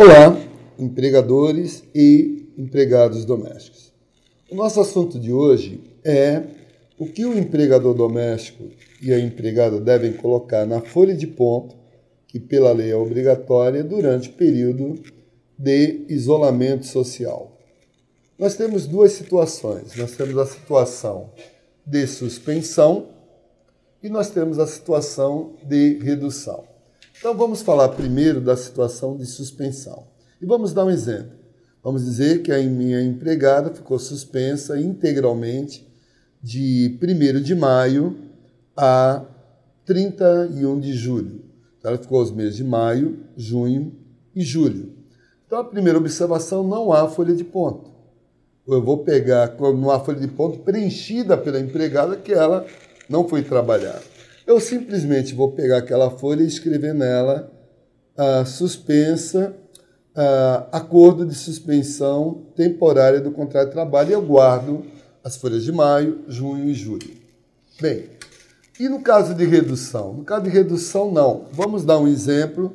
Olá, empregadores e empregados domésticos. O nosso assunto de hoje é o que o empregador doméstico e a empregada devem colocar na folha de ponto, que pela lei é obrigatória, durante o período de isolamento social. Nós temos duas situações. Nós temos a situação de suspensão e nós temos a situação de redução. Então vamos falar primeiro da situação de suspensão. E vamos dar um exemplo. Vamos dizer que a minha empregada ficou suspensa integralmente de 1 de maio a 31 de julho. Então, ela ficou os meses de maio, junho e julho. Então, a primeira observação, não há folha de ponto. Eu vou pegar uma folha de ponto preenchida pela empregada que ela não foi trabalhar. Eu simplesmente vou pegar aquela folha e escrever nela a suspensa, acordo de suspensão temporária do contrato de trabalho e eu guardo as folhas de maio, junho e julho. Bem, e no caso de redução? No caso de redução, não. Vamos dar um exemplo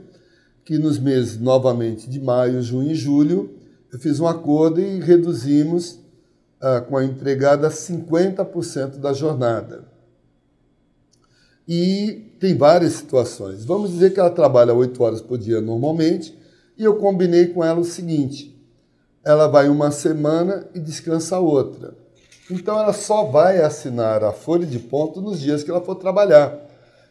que nos meses, novamente, de maio, junho e julho, eu fiz um acordo e reduzimos ah, com a empregada 50% da jornada. E tem várias situações. Vamos dizer que ela trabalha oito horas por dia normalmente, e eu combinei com ela o seguinte: ela vai uma semana e descansa outra. Então ela só vai assinar a folha de ponto nos dias que ela for trabalhar.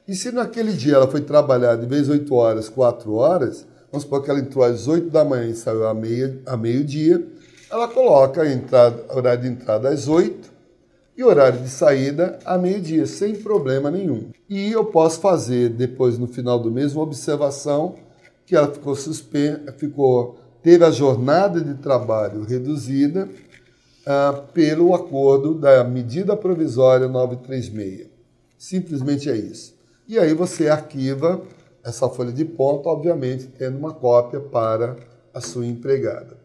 E se naquele dia ela foi trabalhar de vez oito horas, quatro horas, vamos supor que ela entrou às oito da manhã e saiu a meio-dia, a meio -dia, ela coloca a entrada, horário de entrada às oito e horário de saída a meio-dia, sem problema nenhum. E eu posso fazer depois, no final do mês, uma observação que ela ficou suspensa, ficou, teve a jornada de trabalho reduzida uh, pelo acordo da medida provisória 936. Simplesmente é isso. E aí você arquiva essa folha de ponto, obviamente tendo uma cópia para a sua empregada.